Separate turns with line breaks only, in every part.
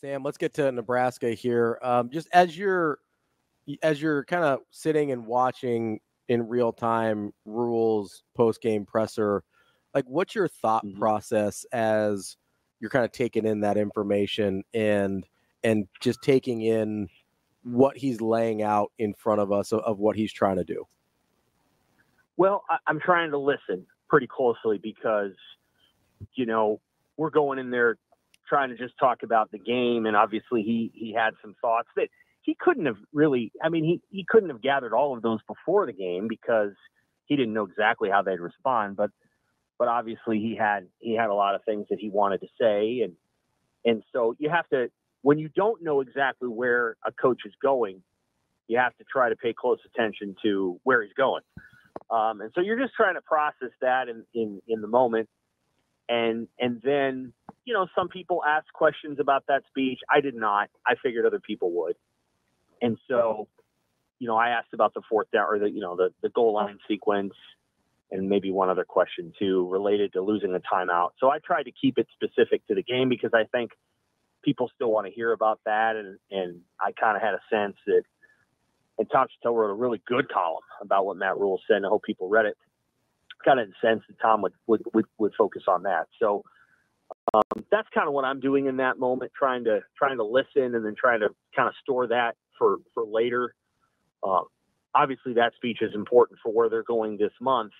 Sam, let's get to Nebraska here. Um, just as you're as you're kind of sitting and watching in real time Rhule's post game presser, like what's your thought mm-hmm. process as you're kind of taking in that information and and just taking in what he's laying out in front of us of, of what he's trying to do?
Well, I, I'm trying to listen pretty closely because, you know, we're going in there trying to just talk about the game, and obviously he he had some thoughts that he couldn't have really. I mean, he he couldn't have gathered all of those before the game because he didn't know exactly how they'd respond. But but obviously he had he had a lot of things that he wanted to say, and and so you have to when you don't know exactly where a coach is going, you have to try to pay close attention to where he's going. Um, and so you're just trying to process that in, in, in the moment. And, and then, you know, some people ask questions about that speech. I did not. I figured other people would. And so, you know, I asked about the fourth down or the, you know, the, the goal line sequence and maybe one other question too related to losing a timeout. So I tried to keep it specific to the game because I think people still want to hear about that. And, and I kind of had a sense that and Tom Shatel wrote a really good column about what Matt Rhule said, and I hope people read it. Kind of sense that Tom would, would, would, would focus on that. So um, that's kind of what I'm doing in that moment, trying to trying to listen and then trying to kind of store that for for later. Um, obviously, that speech is important for where they're going this month.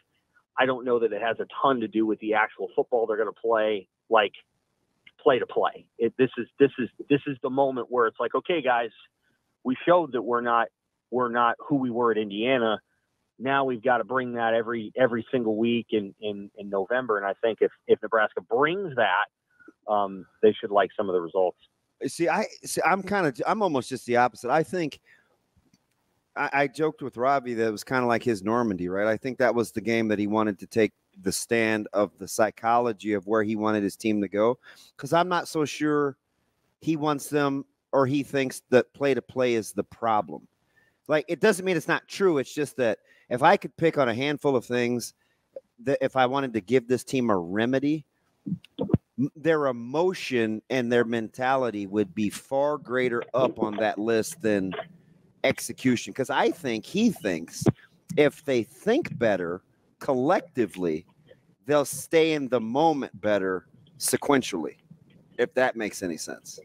I don't know that it has a ton to do with the actual football they're going to play, like play to play. It, this is this is this is the moment where it's like, okay, guys, we showed that we're not we're not who we were at Indiana. Now we've got to bring that every every single week in in, in November. And I think if if Nebraska brings that, um, they should like some of the results.
See, I see, I'm kind of I'm almost just the opposite. I think I, I joked with Ravi that it was kind of like his Normandy, right? I think that was the game that he wanted to take the stand of the psychology of where he wanted his team to go. Because I'm not so sure he wants them or he thinks that play to play is the problem like it doesn't mean it's not true. It's just that if I could pick on a handful of things that if I wanted to give this team a remedy, their emotion and their mentality would be far greater up on that list than execution. Because I think he thinks if they think better collectively, they'll stay in the moment better sequentially, if that makes any sense.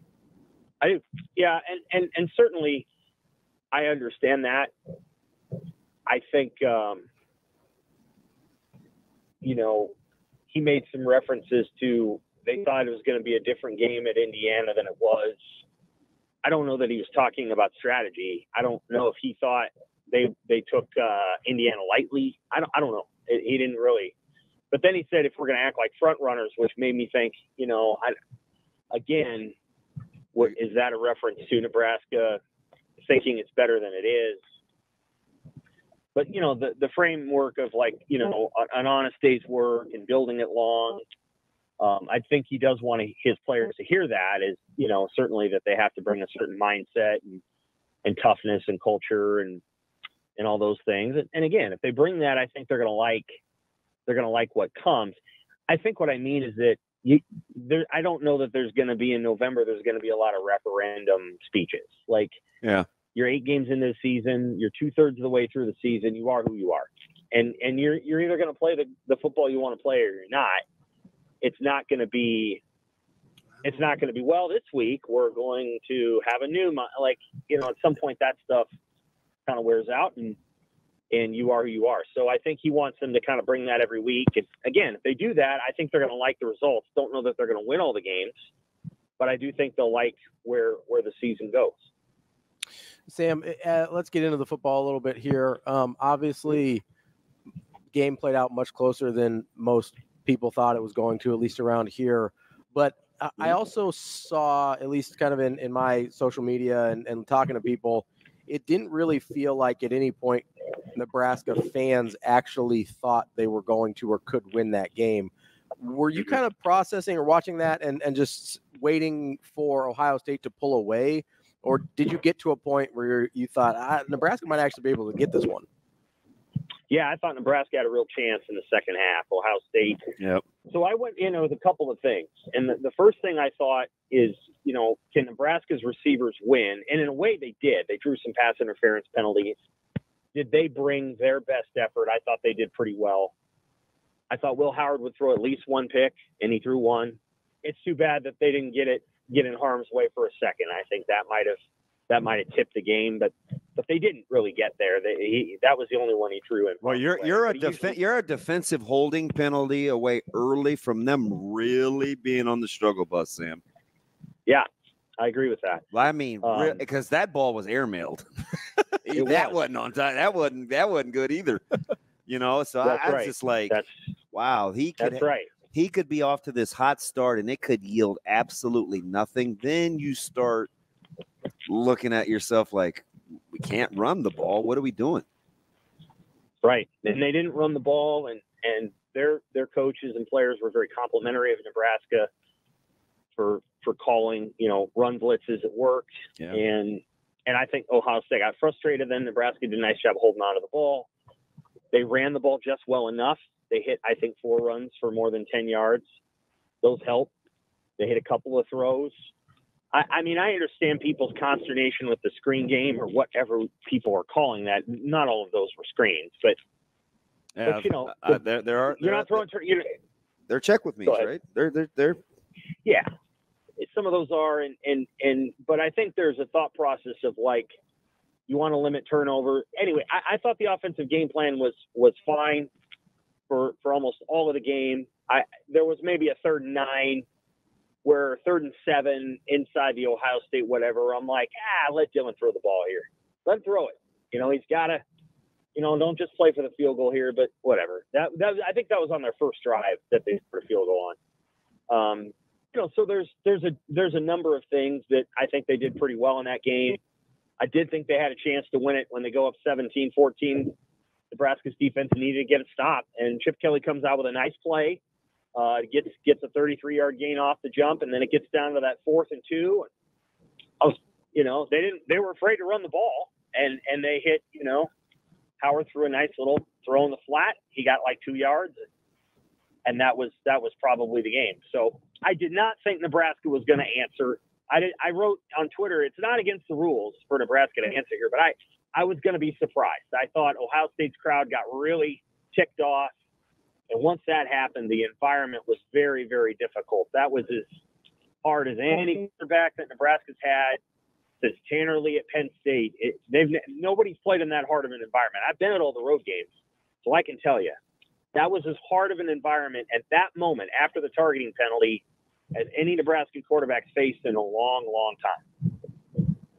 I. Yeah, and and and certainly I understand that. I think, um, you know, he made some references to they thought it was going to be a different game at Indiana than it was. I don't know that he was talking about strategy. I don't know if he thought they they took uh, Indiana lightly. I don't I don't know. It, he didn't really. But then he said if we're going to act like front runners, which made me think, you know, I, again, what is that a reference to Nebraska thinking it's better than it is. But you know, the the framework of like you know an honest day's work and building it long. Um, I think he does want his players to hear that. Is you know certainly that they have to bring a certain mindset and and toughness and culture and and all those things. And, and again, if they bring that, I think they're going to like they're going to like what comes. I think what I mean is that you, there, I don't know that there's going to be in November. There's going to be a lot of referendum speeches. Like,
yeah,
you're eight games into the season. You're two thirds of the way through the season. You are who you are, and and you're you're either going to play the the football you want to play or you're not. It's not going to be. It's not going to be well this week. We're going to have a new like you know at some point that stuff kind of wears out and and you are who you are. So I think he wants them to kind of bring that every week. And again, if they do that, I think they're going to like the results. Don't know that they're going to win all the games, but I do think they'll like where where the season goes.
Sam, uh, let's get into the football a little bit here. Um, obviously, game played out much closer than most people thought it was going to, at least around here. But I, mm-hmm. also saw, at least kind of in, in my social media and, and talking to people, it didn't really feel like at any point Nebraska fans actually thought they were going to or could win that game. Were you kind of processing or watching that and, and just waiting for Ohio State to pull away? Or did you get to a point where you thought ah, Nebraska might actually be able to get this one?
Yeah, I thought Nebraska had a real chance in the second half. Ohio State
yep.
So I went in with a couple of things, and the, the first thing I thought is, you know, can Nebraska's receivers win? And in a way, they did. They drew some pass interference penalties. Did they bring their best effort? I thought they did pretty well. I thought Will Howard would throw at least one pick, and he threw one. It's too bad that they didn't get it get in harm's way for a second. I think that might have that might have tipped the game, but but they didn't really get there. They, he, that was the only one he threw in.
Well, you're you're a def-
usually-
you're a defensive holding penalty away early from them really being on the struggle bus, Sam.
Yeah, I agree with that.
Well, I mean,
Um,
because that ball was airmailed. That
was.
wasn't on time. That wasn't that wasn't good either. You know, so I,
That's
I
right.
just like,
That's
wow, he could
that's right.
he could be off to this hot start and it could yield absolutely nothing. Then you start looking at yourself like, we can't run the ball. What are we doing?
Right. And they didn't run the ball and, and their their coaches and players were very complimentary of Nebraska for for calling, you know, run blitzes. It worked.
Yeah.
And and I think Ohio State got frustrated then. Nebraska did a nice job holding on to the ball. They ran the ball just well enough. They hit, I think, four runs for more than 10 yards. Those help. They hit a couple of throws. I, I mean, I understand people's consternation with the screen game or whatever people are calling that. Not all of those were screens, but
Yeah,
you know,
uh, there, there are
you're
there
not throwing. You're,
they're check with me, right? They're they're they're
yeah, some of those are, and and and. But I think there's a thought process of like, you want to limit turnover. Anyway, I, I thought the offensive game plan was was fine for for almost all of the game. I there was maybe a third and nine where third and seven inside the Ohio State whatever. I'm like, ah, let Dylan throw the ball here. Let him throw it. You know, he's got to. You know, don't just play for the field goal here, but whatever. That that I think that was on their first drive that they put a field goal on. Um, you know, so there's there's a there's a number of things that I think they did pretty well in that game. I did think they had a chance to win it when they go up 17-14. Nebraska's defense needed to get a stop, and Chip Kelly comes out with a nice play. Uh, gets gets a 33 yard gain off the jump, and then it gets down to that fourth and two. I was, you know, they didn't they were afraid to run the ball, and and they hit, you know, Howard threw a nice little throw in the flat. He got like two yards, and that was that was probably the game. So I did not think Nebraska was going to answer. I did. I wrote on Twitter, it's not against the rules for Nebraska to answer here, but I I was going to be surprised. I thought Ohio State's crowd got really ticked off, and once that happened, the environment was very very difficult. That was as hard as any quarterback that Nebraska's had since Tanner Lee at Penn State. It, they've nobody's played in that hard of an environment. I've been at all the road games, so I can tell you that was as hard of an environment at that moment after the targeting penalty as any Nebraska quarterback's faced in a long, long time.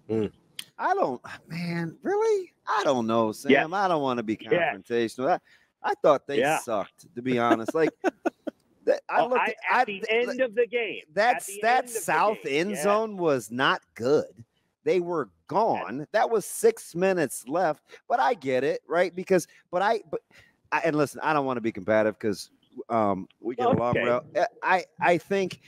Mm.
I don't, man, really? I don't know, Sam.
Yeah.
I don't want to be confrontational. I, I thought they
Yeah.
sucked, to be honest. Like, that, I
Oh,
looked
I-
at, I-
the
th-
end of the game. at
that's that
end of the
south end
yeah.
zone was not good. They were gone. That was six minutes left. But I get it, right? Because, but I, but, I, and listen, I don't want to be combative because um, we get along well. Uh, I, I think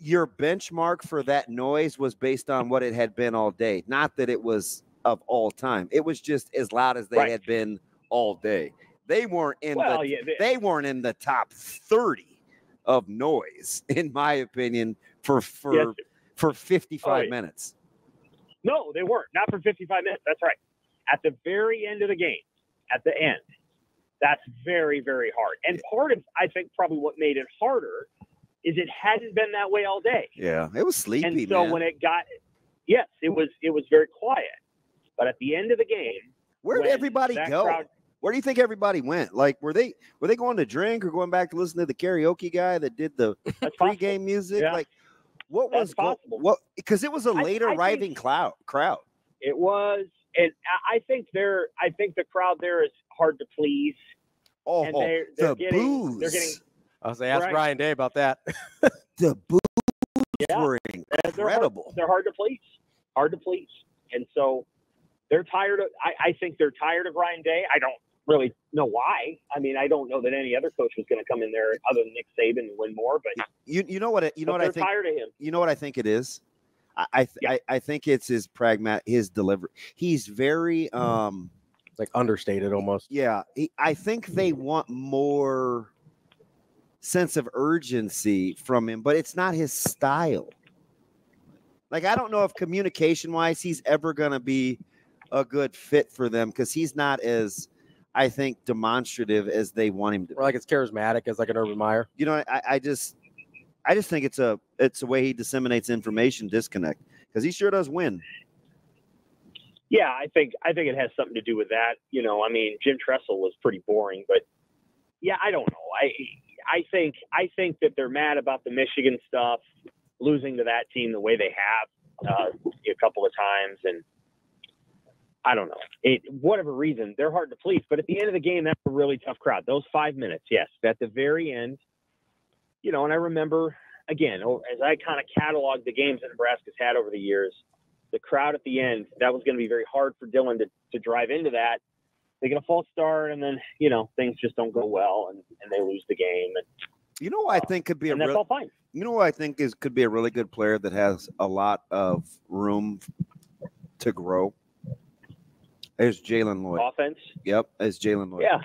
your benchmark for that noise was based on what it had been all day, not that it was of all time. It was just as loud as they
Right.
had been all day. They weren't in
Well,
the
yeah, they-
they weren't in the top 30 of noise, in my opinion, for for
Yes.
for 55
yeah.
minutes.
No, they weren't. Not for 55 minutes. That's right. At the very end of the game, at the end, that's very, very hard. And part of, I think, probably what made it harder is it hadn't been that way all day.
Yeah, it was sleepy,
and so
man.
when it got, yes, it was it was very quiet. But at the end of the game,
Where did everybody go?
crowd-
Where do you think everybody went? Like, were they were they going to drink or going back to listen to the karaoke guy that did the
that's possible.
pregame music?
Yeah.
Like, what
That's
was go-
possible.
what? Because it was a late
I think-
arriving cloud crowd.
It was, and I- I think they're, I think the crowd there is hard to please,
Oh,
and they're, they're
the
getting,
booze.
they're getting,
I was ask
Right.
Ryan Day about that.
the booze
Yeah.
were
they're hard,
incredible.
they're hard to please, hard to please, and so they're tired of. I, I think they're tired of Ryan Day. I don't really know why. I mean, I don't know that any other coach was going to come in there other than Nick Saban and win more, but
You you know what? You know what I think.
tired of him.
you know what I think it is. I I, th-
Yeah.
I I think it's his pragmatic his delivery. He's very um
like understated almost.
yeah. He, I think they want more sense of urgency from him, but it's not his style. Like I don't know if communication wise he's ever going to be a good fit for them because he's not as I think demonstrative as they want him to.
Or like it's charismatic as like an Urban Meyer.
You know, I, I just I just think it's a it's a way he disseminates information disconnect because he sure does win.
Yeah, I think I think it has something to do with that. You know, I mean, Jim Tressel was pretty boring, but yeah, I don't know. I I think I think that they're mad about the Michigan stuff, losing to that team the way they have uh, a couple of times, and I don't know. It whatever reason they're hard to please, but at the end of the game, that's a really tough crowd. Those five minutes, yes, at the very end, you know. And I remember again oh, as I kind of cataloged the games that Nebraska's had over the years the crowd at the end, that was going to be very hard for Dylan to, to drive into that. They get a false start, and then you know things just don't go well, and, and they lose the game. And
you know, I think could be a
and that's
real,
all fine.
you know, what I think is could be a really good player that has a lot of room to grow. There's Jaylen Lloyd.
Offense,
Yep, as Jaylen Lloyd.
yeah,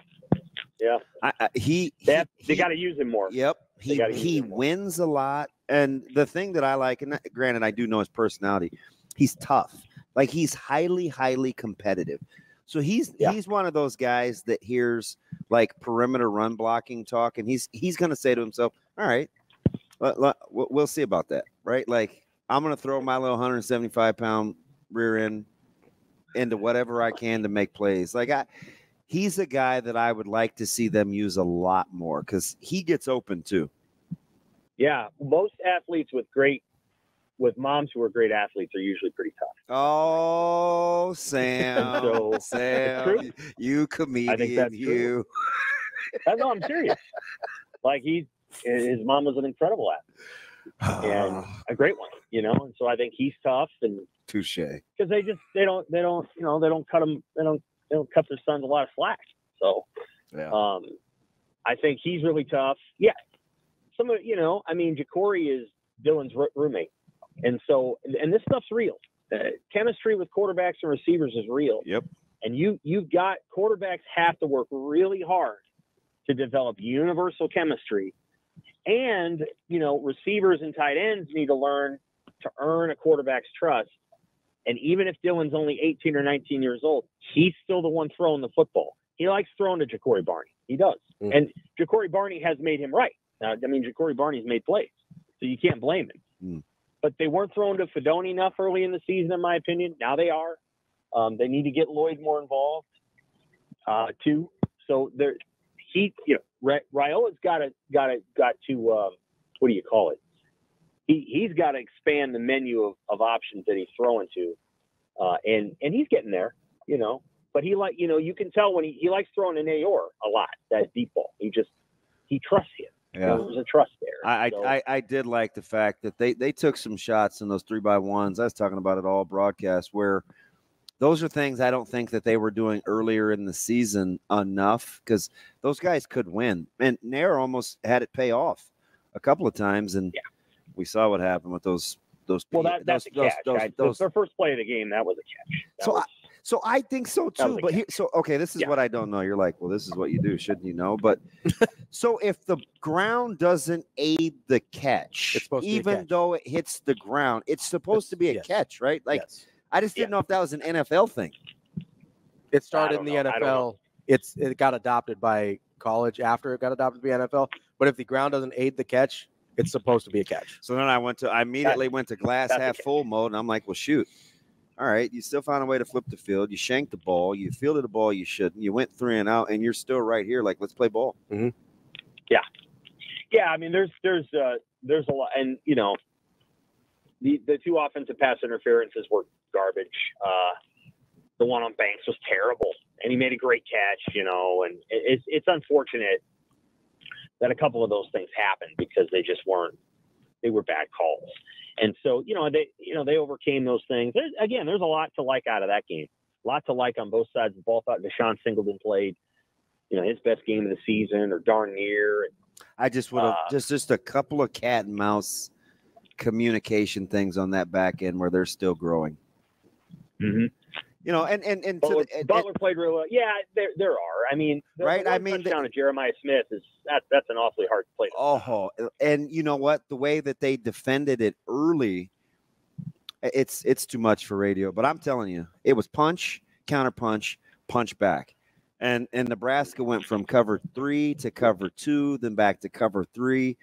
yeah.
I, I, he,
They,
he-
have, they got to use him more.
Yep. He he wins a lot. And the thing that I like, and granted, I do know his personality, he's tough. Like he's highly, highly competitive. So he's
Yeah.
he's one of those guys that hears like perimeter run blocking talk, and he's he's gonna say to himself, All right, let- let- we'll we'll see about that. Right? Like I'm gonna throw my little 175 pound rear end into whatever I can to make plays. Like I he's a guy that I would like to see them use a lot more because he gets open too.
Yeah, most athletes with great, with moms who are great athletes are usually pretty tough.
Oh, Sam,
So,
Sam, you comedian,
that's true.
you.
I know, I'm serious. like he, his mom was an incredible athlete, and a great one, you know. And so I think he's tough, and
Touche.
because they just they don't they don't you know they don't cut them they don't they don't cut their sons a lot of slack. So
Yeah.
um, I think he's really tough. Yeah, some of you know I mean Jacory is Dylan's r- roommate, and so and this stuff's real. Uh, chemistry with quarterbacks and receivers is real.
Yep.
And you you've got quarterbacks have to work really hard to develop universal chemistry, and you know receivers and tight ends need to learn to earn a quarterback's trust. And even if Dylan's only 18 or 19 years old, he's still the one throwing the football. He likes throwing to Jacory Barney. He does.
Mm.
And Jacory Barney has made him right. Now, I mean, Jacory Barney's made plays, so you can't blame him.
Mm.
But they weren't throwing to Fidone enough early in the season, in my opinion. Now they are. Um, they need to get Lloyd more involved, uh, too. So there, he, you know, Ra- Raiola's got to, got to, got to, um, what do you call it? He, he's got to expand the menu of, of options that he's throwing to, uh, and and he's getting there, you know. But he like, you know, you can tell when he, he likes throwing Neyor a lot, that deep ball. He just he trusts him.
Yeah.
There's a trust there.
I,
So-
I I I did like the fact that they they took some shots in those three by ones. I was talking about it all broadcast where those are things I don't think that they were doing earlier in the season enough because those guys could win. And Neyor almost had it pay off a couple of times, and
Yeah.
We saw what happened with those those.
well, that, that's
those,
a catch.
those-
right?
those-
Their first play of the game, that was a catch. That
So
was-
So I think so too. But here, so okay, this is
Yeah.
what I don't know. You're like, well, this is what you do, shouldn't you know? But so if the ground doesn't aid the catch,
It's supposed to be a
even
catch.
though it hits the ground, it's supposed to be a
Yes.
catch, right? Like
yes.
I just didn't
Yeah.
know if that was an NFL thing.
it started in the
know. Know.
NFL. It's it got adopted by college after it got adopted by NFL. But if the ground doesn't aid the catch, it's supposed to be a catch.
So then I went to I immediately went to glass
that's
half full mode, and I'm like, well, shoot. All right, you still found a way to flip the field. You shanked the ball. You fielded a ball you shouldn't. You went three and out, and you're still right here. Like, let's play ball.
yeah, yeah. I mean, there's there's uh, there's a lot, and you know, the the two offensive pass interferences were garbage. Uh, the one on Banks was terrible, and he made a great catch, you know, and it- it's it's unfortunate that a couple of those things happened because they just weren't they were bad calls, and so you know they you know they overcame those things. There's, again, there's a lot to like out of that game, a lot to like on both sides of the ball. Thought DeShon Singleton played, you know, his best game of the season or darn near.
I just would have
Uh,
just just a couple of cat and mouse communication things on that back end where they're still growing.
Mm-hmm.
You know, and and and, to
Butler,
the, and-
Butler played real well. Yeah, there there are. I mean,
Right, I mean, the-
touchdown to Jeremiah Smith is that that's an awfully hard play. to
Oh, and you know what? The way that they defended it early, it's it's too much for radio. But I'm telling you, it was punch, counter punch, punch back, and and Nebraska went from cover three to cover two, then back to cover three,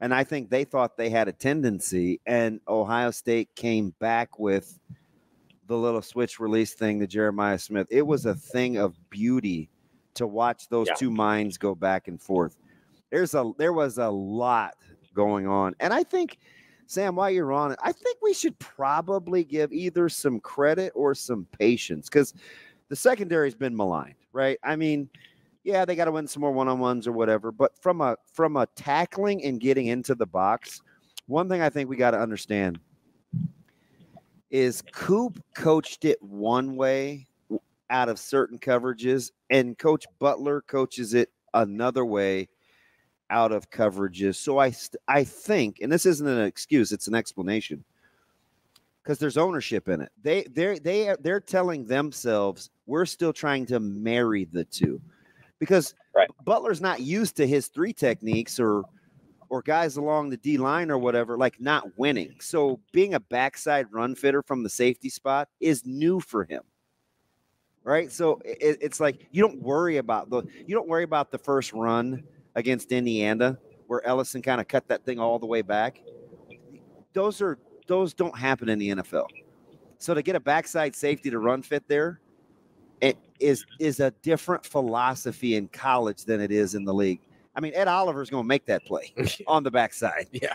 and I think they thought they had a tendency, and Ohio State came back with the little switch release thing to Jeremiah Smith. It was a thing of beauty to watch those
Yeah.
two minds go back and forth there's a there was a lot going on and i think sam while you're on it i think we should probably give either some credit or some patience because the secondary's been maligned right i mean yeah they got to win some more one-on-ones or whatever but from a from a tackling and getting into the box one thing i think we got to understand is coop coached it one way out of certain coverages and coach butler coaches it another way out of coverages. So I st- I think, and this isn't an excuse, it's an explanation. Because there's ownership in it. They they're they they're telling themselves we're still trying to marry the two. Because
Right.
Butler's not used to his three techniques or or guys along the D line or whatever, like not winning. So being a backside run fitter from the safety spot is new for him. Right. So it, it's like you don't worry about the you don't worry about the first run against Indiana, where Ellison kind of cut that thing all the way back. Those are those don't happen in the NFL. So to get a backside safety to run fit there, it is is a different philosophy in college than it is in the league. I mean, Ed Oliver's going to make that play on the backside.
Yeah.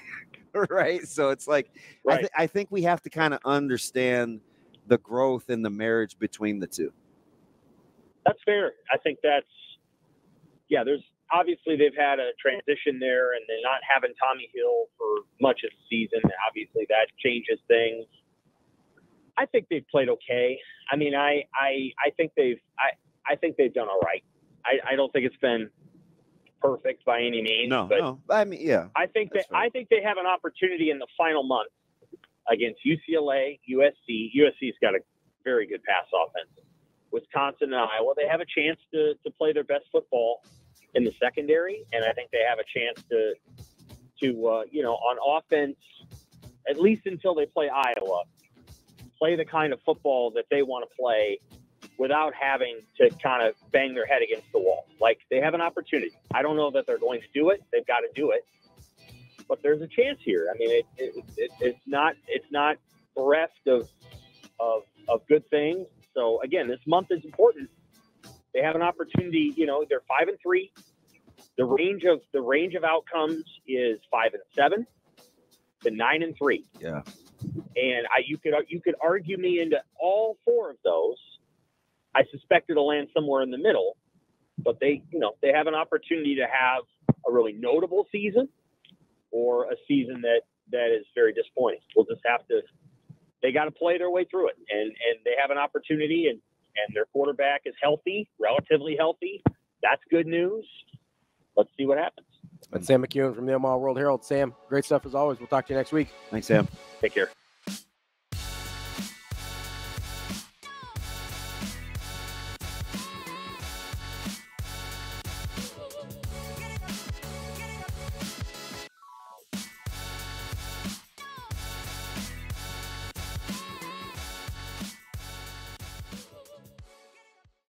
right. So it's like I, th- I think we have to kind of understand the growth and the marriage between the two.
That's fair. I think that's yeah. There's obviously they've had a transition there, and they're not having Tommi Hill for much of the season. Obviously, that changes things. I think they've played okay. I mean, I I I think they've I I think they've done all right. I I don't think it's been perfect by any means.
No,
but
no. I mean, yeah.
I think that
fair.
I think they have an opportunity in the final month against UCLA, USC. USC's got a very good pass offense. Wisconsin and Iowa, they have a chance to, to play their best football in the secondary, and I think they have a chance to to uh, you know on offense, at least until they play Iowa, play the kind of football that they want to play without having to kind of bang their head against the wall. Like they have an opportunity. I don't know that they're going to do it. They've got to do it, but there's a chance here. I mean, it, it, it, it's not it's not bereft of of of good things. So again, this month is important. They have an opportunity. You know, they're five and three. The range of the range of outcomes is five and seven to nine and three.
Yeah.
And I, you could you could argue me into all four of those. I suspect it'll land somewhere in the middle, but they, you know, they have an opportunity to have a really notable season or a season that that is very disappointing. We'll just have to. They got to play their way through it, and and they have an opportunity, and and their quarterback is healthy, relatively healthy. That's good news. Let's see what happens.
That's Sam McKewon from the Omaha World Herald. Sam, great stuff as always. We'll talk to you next week.
Thanks, Sam.
Take care.